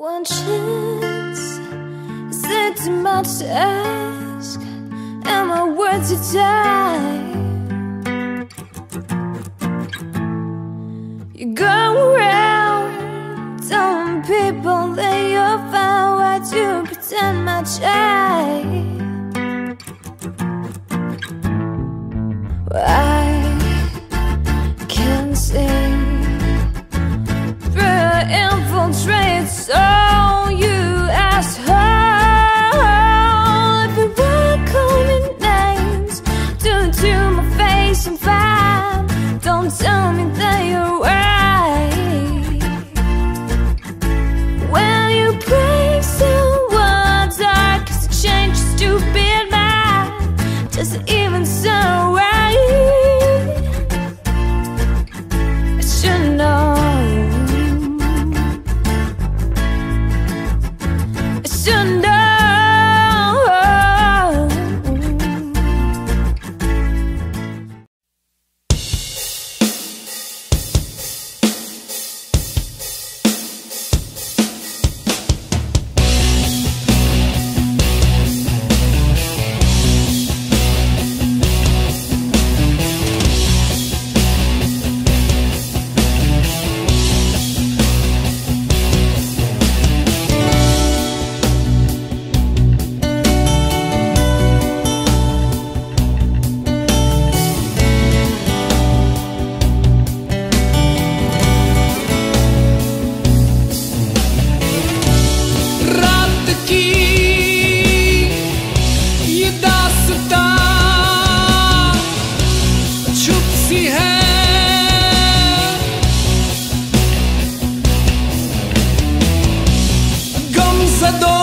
One chance, is it too much to ask? Am I worth to die? You go around telling people that you're fine. Why do you pretend my child? Don't llorando